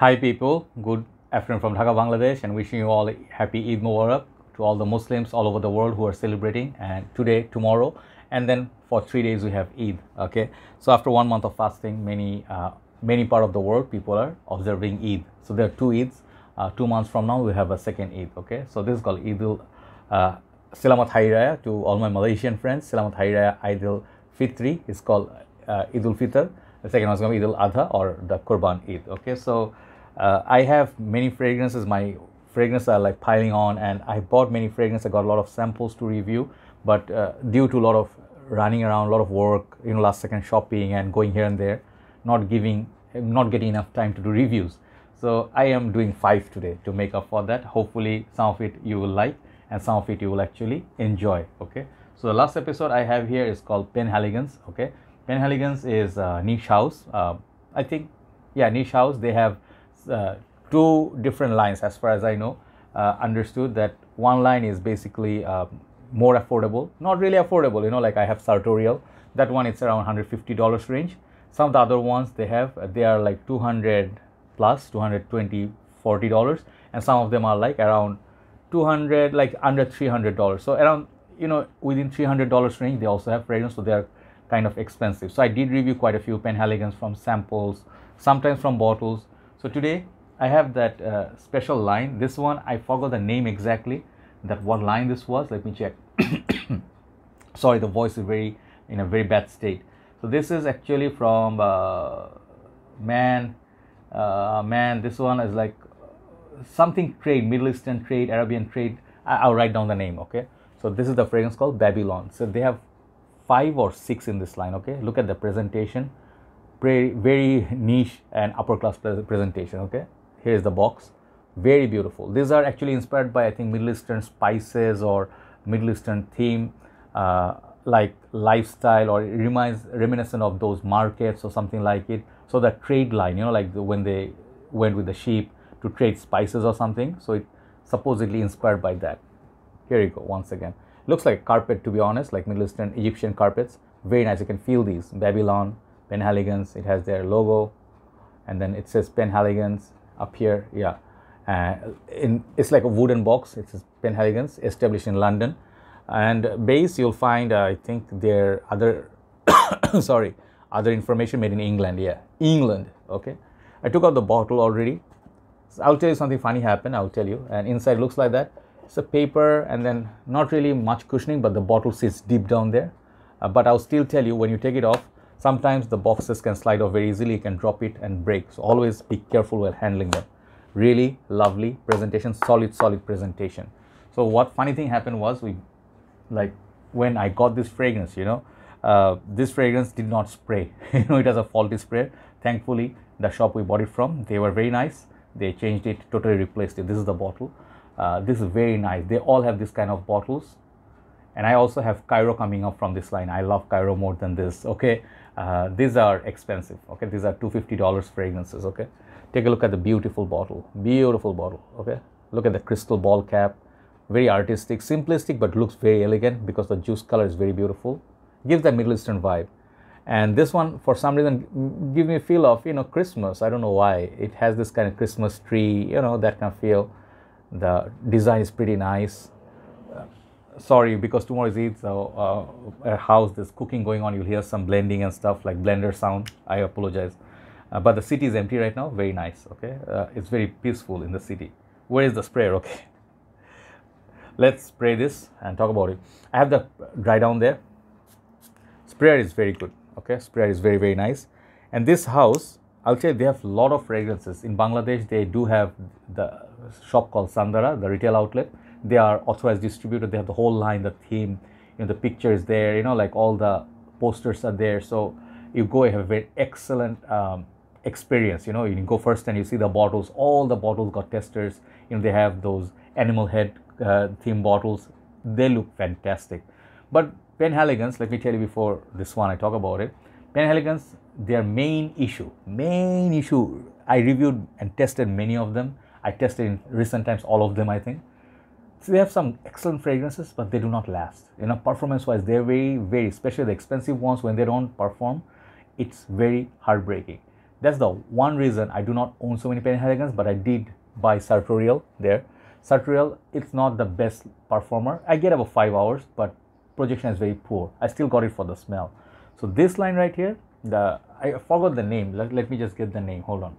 Hi people, good afternoon from Dhaka, Bangladesh and wishing you all happy Eid Mubarak to all the Muslims all over the world who are celebrating and today, tomorrow and then for three days we have Eid, okay? So after one month of fasting, many, uh, many part of the world people are observing Eid. So there are two Eids, uh, two months from now we have a second Eid, okay? So this is called Eidul, uh, Hari Raya to all my Malaysian friends, Selamat Hari Raya Eidul Fitri is called uh, Fitr. The second one is going to be Idul Adha or the Qurban Eid, okay? So uh, I have many fragrances. My fragrances are like piling on, and I bought many fragrances. I got a lot of samples to review, but uh, due to a lot of running around, a lot of work, you know, last second shopping and going here and there, not giving, not getting enough time to do reviews. So I am doing five today to make up for that. Hopefully, some of it you will like, and some of it you will actually enjoy. Okay. So the last episode I have here is called Penhaligon's. Okay. Penhaligon's is a niche house. Uh, I think, yeah, niche house. They have uh, two different lines as far as I know. Uh, understood that one line is basically uh, more affordable, not really affordable. You know, like I have sartorial. That one it's around $150 range. Some of the other ones they have they are like 200 plus 220 40 dollars and some of them are like around 200 like under 300 dollars so around you know within 300 dollars range they also have fragrance so they are kind of expensive so i did review quite a few penhaligons from samples sometimes from bottles so today I have that uh, special line. This one I forgot the name exactly. That what line this was. Let me check. Sorry, the voice is very in a very bad state. So this is actually from uh, man. Uh, man, this one is like something trade, Middle Eastern trade, Arabian trade. I- will write down the name. Okay. So this is the fragrance called Babylon. So they have five or six in this line. Okay. Look at the presentation very, very niche and upper class presentation okay? Here is the box. Very beautiful. These are actually inspired by i think middle eastern spices or middle eastern theme uh, like lifestyle or reminds reminiscent of those markets or something like it. So the trade line you know like the, when they went with the sheep to trade spices or something. So it supposedly inspired by that. Here you go once again. Looks like carpet to be honest like middle eastern egyptian carpets. Very nice. You can feel these. Babylon Penhaligon's. It has their logo, and then it says Penhaligon's up here. Yeah, uh, in it's like a wooden box. It says Penhaligon's, established in London, and base you'll find uh, I think their other sorry other information made in England. Yeah, England. Okay, I took out the bottle already. So I'll tell you something funny happened. I'll tell you. And inside looks like that. It's a paper, and then not really much cushioning, but the bottle sits deep down there. Uh, but I'll still tell you when you take it off Sometimes the boxes can slide off very easily, you can drop it and break. So always be careful while handling them. Really lovely presentation, solid, solid presentation. So what funny thing happened was we, like when I got this fragrance, you know, uh, this fragrance did not spray. you know, it has a faulty spray. Thankfully, the shop we bought it from, they were very nice. They changed it, totally replaced it. This is the bottle. Uh, this is very nice. They all have this kind of bottles. And I also have Cairo coming up from this line. I love Cairo more than this. Okay. Uh, these are expensive okay? These are $250 fragrances okay? Take a look at the beautiful bottle beautiful bottle okay? Look at the crystal ball cap. Very artistic simplistic but looks very elegant because the juice color is very beautiful. Gives that middle eastern vibe. And this one for some reason give me a feel of you know christmas. I don't know why. It has this kind of christmas tree you know that kind of feel. The design is pretty nice sorry because tomorrow is Eid, so uh, house there's cooking going on. You'll hear some blending and stuff like blender sound. I apologize, uh, but the city is empty right now. Very nice. Okay, uh, it's very peaceful in the city. Where is the sprayer? Okay, let's spray this and talk about it. I have the dry down there. Sprayer is very good. Okay, sprayer is very very nice. And this house, I'll tell you, they have a lot of fragrances. In Bangladesh, they do have the shop called Sandara, the retail outlet they are authorized distributor they have the whole line the theme you know the picture is there you know like all the posters are there. So you go have a very excellent um, experience you know you go first and you see the bottles all the bottles got testers you know they have those animal head uh, theme bottles. They look fantastic. But penhaligons let me tell you before this one i talk about it penhaligons their main issue main issue i reviewed and tested many of them. I tested in recent times all of them i think so they have some excellent fragrances, but they do not last. You know, performance-wise, they're very, very, especially the expensive ones when they don't perform, it's very heartbreaking. that's the one reason I do not own so many Penhaligon's, but I did buy Sartorial there. Sartorial, it's not the best performer. I get about five hours, but projection is very poor. I still got it for the smell. So this line right here, the I forgot the name. Let, let me just get the name. Hold on.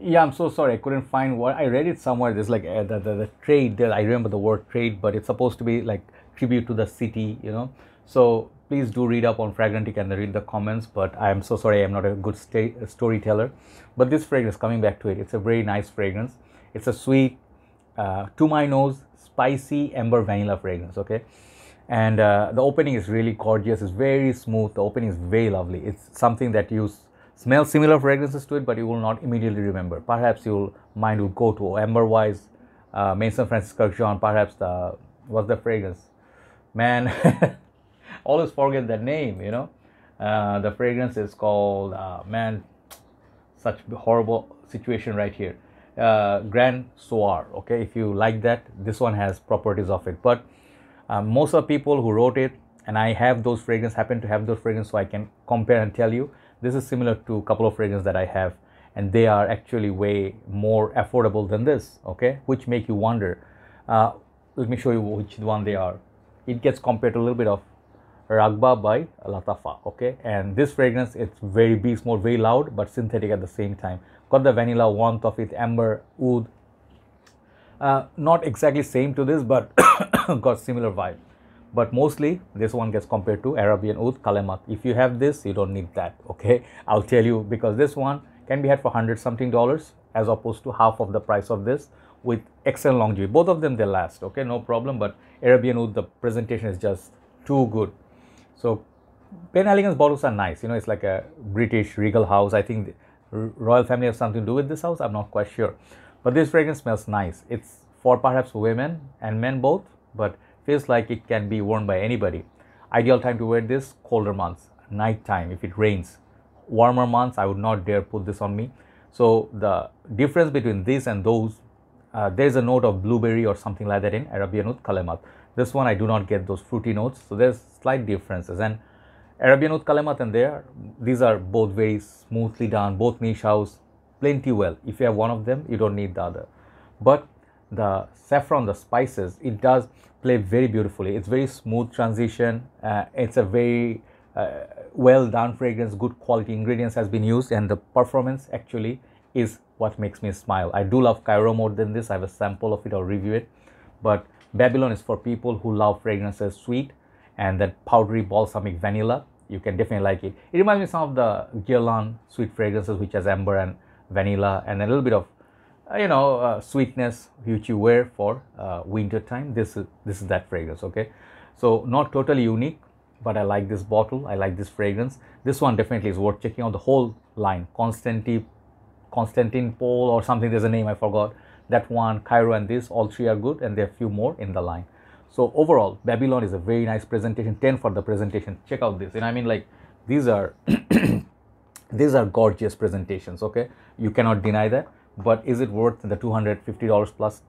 Yeah, I'm so sorry. I couldn't find what I read it somewhere. There's like uh, the, the, the trade there. I remember the word trade, but it's supposed to be like tribute to the city, you know. So please do read up on Fragrantica and read the comments. But I am so sorry. I'm not a good sta- storyteller. But this fragrance, coming back to it, it's a very nice fragrance. It's a sweet, uh, to my nose, spicy amber vanilla fragrance. Okay and uh, the opening is really gorgeous it's very smooth the opening is very lovely it's something that you smell similar fragrances to it but you will not immediately remember. Perhaps your mind will go to amber wise uh, maison francis kurkdjian perhaps the what's the fragrance. Man always forget the name you know? Uh, the fragrance is called uh, man such horrible situation right here. Uh, grand soir okay? If you like that this one has properties of it. But um, most of the people who wrote it and i have those fragrances happen to have those fragrances so i can compare and tell you this is similar to a couple of fragrances that i have and they are actually way more affordable than this okay which make you wonder uh, let me show you which one they are it gets compared to a little bit of Raghba by Lattafa, okay? And this fragrance, it's very beast mode, very loud, but synthetic at the same time. Got the vanilla warmth of it, amber, oud, uh, not exactly same to this, but got similar vibe. But mostly this one gets compared to Arabian Oud Kalemat. If you have this, you don't need that. Okay, I'll tell you because this one can be had for hundred something dollars as opposed to half of the price of this with excellent longevity. Both of them they last. Okay, no problem. But Arabian Oud, the presentation is just too good. So Penhaligon's bottles are nice. You know, it's like a British regal house. I think royal family has something to do with this house. I'm not quite sure. But this fragrance smells nice. It's for perhaps women and men both, but feels like it can be worn by anybody. Ideal time to wear this colder months, night time if it rains. Warmer months, I would not dare put this on me. So the difference between this and those, uh, there is a note of blueberry or something like that in Arabian Oud Kalemat. This one I do not get those fruity notes, so there's slight differences. And Arabian Oud Kalemat and there, these are both very smoothly done, both niche house, plenty well. If you have one of them, you don't need the other. But the saffron, the spices, it does play very beautifully. It's very smooth transition. Uh, it's a very uh, well done fragrance, good quality ingredients has been used, and the performance actually is what makes me smile. I do love Cairo more than this. I have a sample of it, I'll review it. But Babylon is for people who love fragrances sweet and that powdery balsamic vanilla. You can definitely like it. It reminds me of some of the Guerlain sweet fragrances, which has amber and vanilla and a little bit of you know uh, sweetness which you wear for uh, winter time this is this is that fragrance okay? So not totally unique but i like this bottle i like this fragrance. This one definitely is worth checking out the whole line. Constantine constantine pole or something there's a name i forgot. That one cairo and this all three are good and there are few more in the line. So overall babylon is a very nice presentation 10 for the presentation. Check out this and i mean? Like these are these are gorgeous presentations okay? You cannot deny that but is it worth the 250 dollars plus?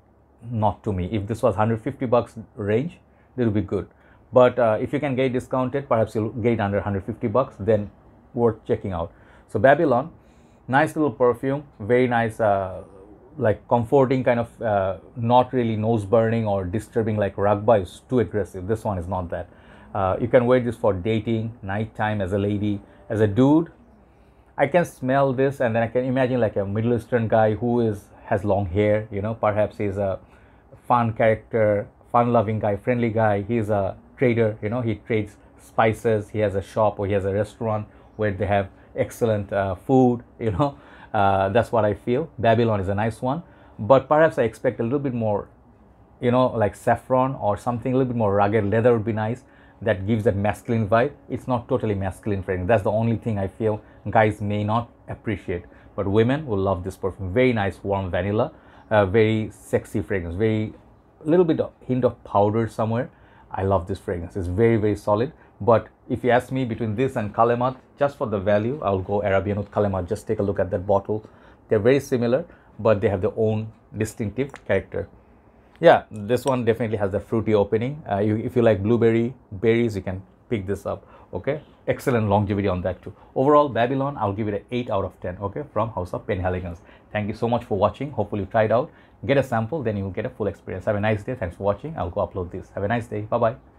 Not to me. If this was 150 bucks range this would be good. But uh, if you can get discounted perhaps you'll get under 150 bucks then worth checking out. So babylon nice little perfume very nice uh, like comforting kind of uh, not really nose burning or disturbing like Raghba is too aggressive. This one is not that. Uh, you can wear this for dating nighttime as a lady as a dude I can smell this and then I can imagine like a Middle Eastern guy who is has long hair, you know, perhaps he's a fun character, fun loving guy, friendly guy. He's a trader, you know, he trades spices, he has a shop or he has a restaurant where they have excellent uh, food, you know. Uh, that's what I feel. Babylon is a nice one, but perhaps I expect a little bit more, you know, like saffron or something a little bit more rugged. Leather would be nice that gives that masculine vibe. It's not totally masculine fragrance. That's the only thing I feel guys may not appreciate. But women will love this perfume. Very nice warm vanilla, uh, very sexy fragrance. Very little bit of hint of powder somewhere. I love this fragrance. It's very very solid. But if you ask me between this and Kalemat, just for the value, I'll go Arabian Oud Kalemat. Just take a look at that bottle. They're very similar, but they have their own distinctive character. Yeah, this one definitely has the fruity opening. Uh, you, if you like blueberry berries, you can pick this up. okay? Excellent longevity on that too. Overall babylon i'll give it an 8 out of 10 okay from house of penhaligon's. Thank you so much for watching. Hopefully you try it out. Get a sample then you will get a full experience. Have a nice day. Thanks for watching. I'll go upload this. Have a nice day. Bye bye